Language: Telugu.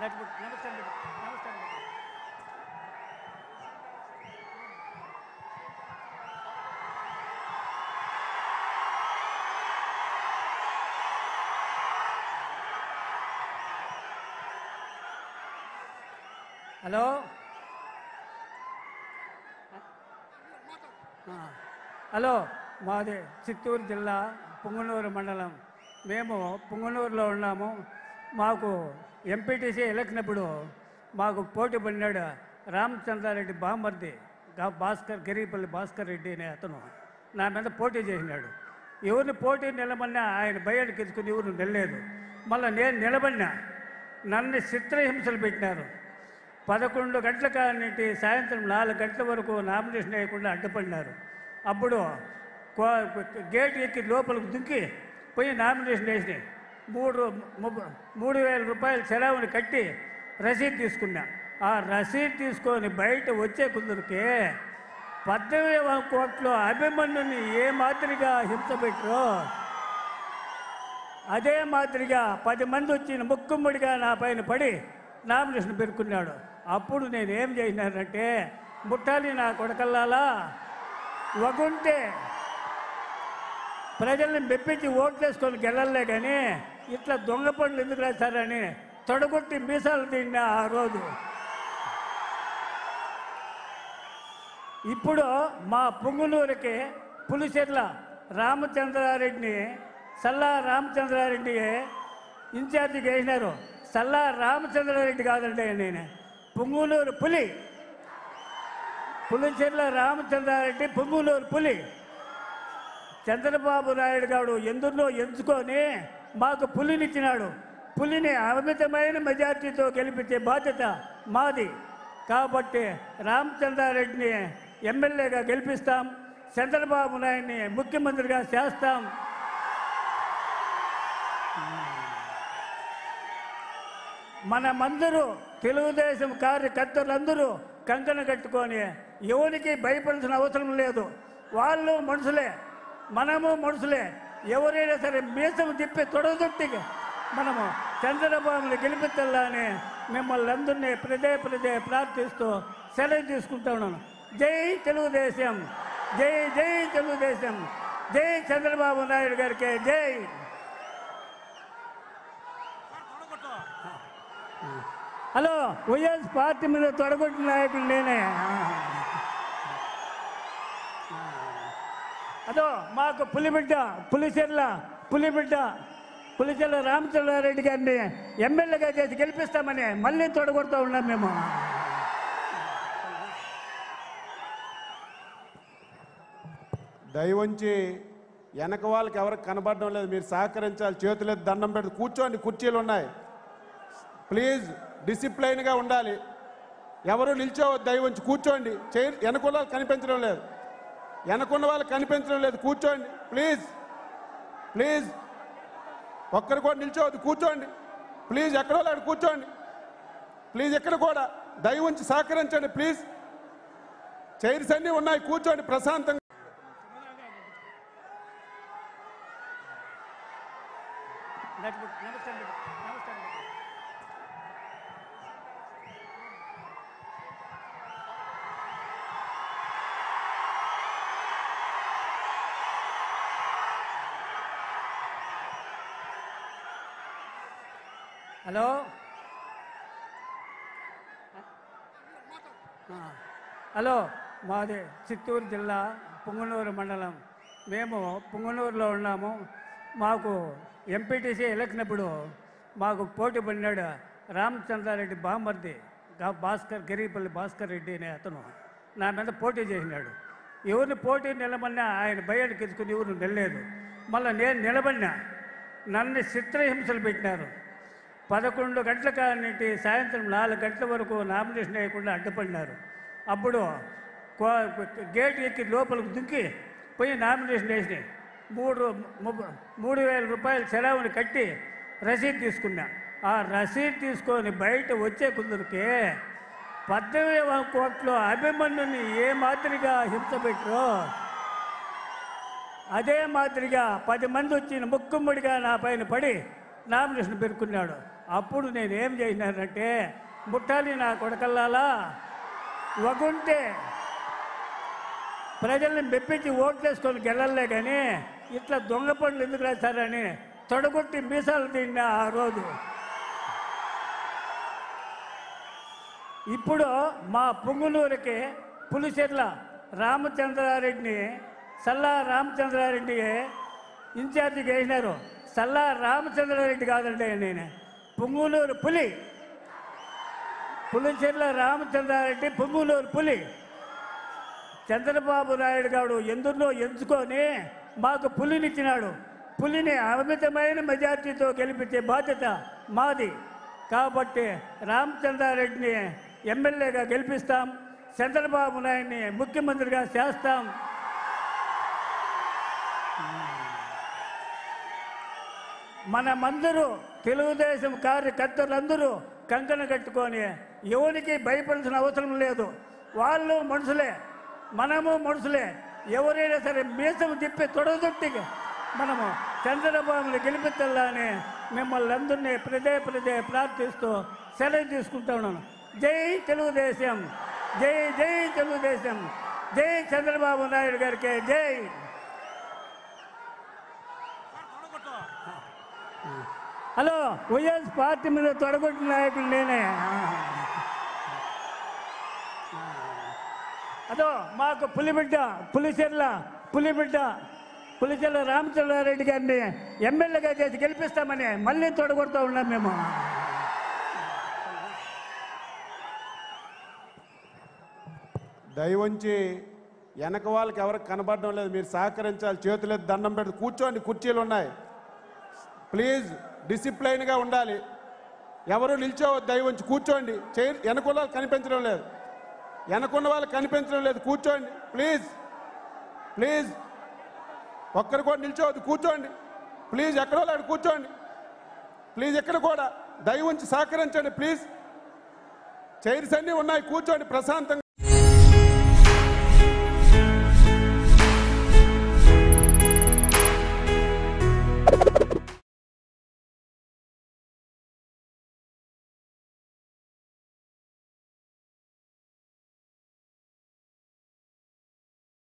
నమస్కారం నమస్కారం హలో ఆ, హలో మాది చిత్తూరు జిల్లా పుంగనూరు మండలం మేము పుంగనూరులో ఉన్నాము మాకు ఎంపీటీసీ ఎలక్షన్ అప్పుడు మాకు పోటీ పడినాడు రామచంద్రారెడ్డి బామర్ది భాస్కర్ గిరిపల్లి భాస్కర్ రెడ్డి అనే అతను. నా మీద పోటీ చేసినాడు. ఎవరిని పోటీ నిలబడినా ఆయన భయానికి ఎత్తుకుని ఎవరు నిలలేదు. మళ్ళీ నేను నిలబడినా నన్ను చిత్రహింసలు పెట్టినారు. పదకొండు గంటల కానింటి సాయంత్రం నాలుగు గంటల వరకు నామినేషన్ వేయకుండా అడ్డుపడినారు. అప్పుడు కో- గేట్ ఎక్కి లోపలికి దుంకి పోయి నామినేషన్ వేసినాయి. మూడు మూడు వేల రూపాయల సెలవుని కట్టి రసీదు తీసుకున్నా. ఆ రసీదు తీసుకొని బయట వచ్చే కుందరికి పద్దెనిమిది కోట్లు అభిమన్యుని ఏ మాదిరిగా హింస పెట్టరో అదే మాదిరిగా పది మంది వచ్చిన ముక్కుమ్మడిగా నా పైన పడి నామినేషన్ పెరుకున్నాడు. అప్పుడు నేను ఏం చేసినానంటే ముట్టాలి నా కొడకల్లాలా? వగుంటే ప్రజల్ని మెప్పించి ఓట్లేసుకొని గెలలే కానీ ఇట్లా దొంగ పనులు ఎందుకు రాస్తారని తొడగొట్టి మీసాలు తిన్నా ఆ రోజు. ఇప్పుడు మా పొంగులూరికి పులిచెర్ల రామచంద్రారెడ్డిని సల్లా రామచంద్రారెడ్డి ఇన్ఛార్జిగా వేసినారు సల్లా రామచంద్రారెడ్డి కాదండి నేను. పొంగులూరు పులి. పులిచెర్ల రామచంద్రారెడ్డి పొంగులూరు పులి. చంద్రబాబు నాయుడు గారు ఎందులో ఎంచుకొని మాకు పులినిచ్చినాడు. పులిని అమితమైన మెజార్టీతో గెలిపించే బాధ్యత మాది. కాబట్టి రామచంద్రారెడ్డిని ఎమ్మెల్యేగా గెలిపిస్తాం. చంద్రబాబు నాయుడిని ముఖ్యమంత్రిగా చేస్తాం. మనమందరూ తెలుగుదేశం కార్యకర్తలందరూ కంకణ కట్టుకొని ఎవరికి భయపడాల్సిన అవసరం లేదు. వాళ్ళు మనుషులే. మనము మనుషులే. ఎవరైనా సరే మీసం తిప్పి తొడగొట్టి మనము చంద్రబాబుని గెలిపించాలని మిమ్మల్ని అందరినీ ప్రదే ప్రదే ప్రార్థిస్తూ సెలవు తీసుకుంటా ఉన్నాను. జై తెలుగుదేశం జై జై తెలుగుదేశం జై చంద్రబాబు నాయుడు గారికి జై. హలో వైఎస్ పార్టీ మీద తొడగొట్టిన నాయకుడు నేనే. అదో మాకు పులిబిడ్డ పులిచెర్ల పులిబిడ్డ పులిచెర్ల రామచంద్రారెడ్డి గారిని ఎమ్మెల్యేగా చేసి గెలిపిస్తామని మళ్ళీ తొడగొడుతూ ఉన్నాం మేము. దయవంచి వెనక వాళ్ళకి ఎవరికి కనబడడం లేదు. మీరు సహకరించాలి. చేతులు దండం పెట్టి కూర్చోండి. కుర్చీలు ఉన్నాయి. ప్లీజ్ డిసిప్లైన్గా ఉండాలి. ఎవరు నిల్చోవద్దు దయవంచి కూర్చోండి. చైర్ వెనక వాళ్ళు కనిపించడం లేదు. వెనకున్న వాళ్ళు కనిపించడం లేదు. కూర్చోండి. ప్లీజ్ ప్లీజ్ ఒక్కరు కూడా నిల్చోవద్దు. కూర్చోండి. ప్లీజ్ ఎక్కడో లేడు. అక్కడ కూర్చోండి. ప్లీజ్ ఎక్కడ కూడా దయ ఉంచి సహకరించండి. ప్లీజ్ చైర్స్ అన్నీ ఉన్నాయి. కూర్చోండి. ప్రశాంతంగా. నమస్కారం హలో? హలో మాది చిత్తూరు జిల్లా పుంగనూరు మండలం. మేము పుంగనూరులో ఉన్నాము. మాకు ఎంపీటీసీ ఎలక్షన్ అప్పుడు మాకు పోటీ పడినాడు రామచంద్రారెడ్డి బామర్ది భాస్కర్ గిరిపల్లి భాస్కర్ రెడ్డి అనే అతను. నా మీద పోటీ చేసినాడు. ఎవరిని పోటీ నిలబడినా ఆయన భయానికి ఎత్తుకుని ఎవరు నిలలేదు. మళ్ళీ నేను నిలబడినా నన్ను చిత్రహింసలు పెట్టినారు. పదకొండు గంటల కానింటి సాయంత్రం నాలుగు గంటల వరకు నామినేషన్ వేయకుండా అడ్డుపడినారు. అప్పుడు గేట్ ఎక్కి లోపలికి దుంకి పోయి నామినేషన్ వేసినాయి మూడు మూడు వేల రూపాయల సెలవుని కట్టి రసీదు తీసుకున్నా. ఆ రసీదు తీసుకొని బయట వచ్చే కుందరికే పద్దెనిమిది కోట్లు అభిమన్యుని ఏ మాదిరిగా హింస పెట్టరో అదే మాదిరిగా పది మంది వచ్చిన ముక్కుమ్మడిగా నా పైన పడి నామినేషన్ పెరుకున్నాడు. అప్పుడు నేనేం చేసినానంటే ముట్టాలి నా కొడకల్లాలా? వగుంటే ప్రజల్ని మెప్పించి ఓట్లేసుకొని గెలలే కానీ ఇట్లా దొంగ పనులు ఎందుకు రాశారని తొడగొట్టి మీసాలు తిన్నా ఆ రోజు. ఇప్పుడు మా పుంగునూరుకి పులిచెర్ల రామచంద్రారెడ్డిని సల్లా రామచంద్రారెడ్డి ఇన్ఛార్జిగా వేసినారు సల్లా రామచంద్రారెడ్డి కాదండి నేను. పొంగులూరు పులి. పులిచెర్ల రామచంద్రారెడ్డి పొంగులూరు పులి. చంద్రబాబు నాయుడు గారు ఎందులో ఎంచుకొని మాకు పులినిచ్చినాడు. పులిని అమితమైన మెజార్టీతో గెలిపించే బాధ్యత మాది. కాబట్టి రామచంద్రారెడ్డిని ఎమ్మెల్యేగా గెలిపిస్తాం. చంద్రబాబు నాయుడిని ముఖ్యమంత్రిగా చేస్తాం. మనమందరూ తెలుగుదేశం కార్యకర్తలందరూ కంకణ కట్టుకొని ఎవరికి భయపడాల్సిన అవసరం లేదు. వాళ్ళు మనుషులే. మనము మనుషులే. ఎవరైనా సరే మీసం తిప్పి తొడగొట్టి మనము చంద్రబాబుని గెలిపించాలని మిమ్మల్ని అందరినీ ప్రదే ప్రదే ప్రార్థిస్తూ సెలవు తీసుకుంటా ఉన్నాను. జై తెలుగుదేశం. జై జై తెలుగుదేశం. జై చంద్రబాబు నాయుడు గారికి జై. హలో వైఎస్ పార్టీ మీద తొడగొట్టిన నాయకుడు నేనే. అదో మాకు పులిబిడ్డ పులిచెర్ల పులిబిడ్డ పులిచెర్ల రామచంద్రారెడ్డి గారిని ఎమ్మెల్యేగా చేసి గెలిపిస్తామని మళ్ళీ తొడగొడుతూ ఉన్నాం మేము. దయవంచి వెనక వాళ్ళకి ఎవరికి కనబడడం లేదు. మీరు సహకరించాలి చేతులు దండం పెట్టి కూర్చోండి కుర్చీలు ఉన్నాయి. ప్లీజ్ డిసిప్లైన్గా ఉండాలి. ఎవరు నిల్చోవద్దు దయవంచి కూర్చోండి. చైర్ వెనకున్న వాళ్ళు కనిపించడం లేదు. వెనకున్న వాళ్ళు కనిపించడం లేదు. కూర్చోండి. ప్లీజ్. ప్లీజ్. ఒక్కరు కూడా నిల్చోవద్దు. కూర్చోండి. ప్లీజ్ ఎక్కడో లేడు కూర్చోండి. ప్లీజ్ ఎక్కడ కూడా దయవంచి సహకరించండి. ప్లీజ్. చైర్స్ అన్నీ ఉన్నాయి. కూర్చోండి. ప్రశాంతంగా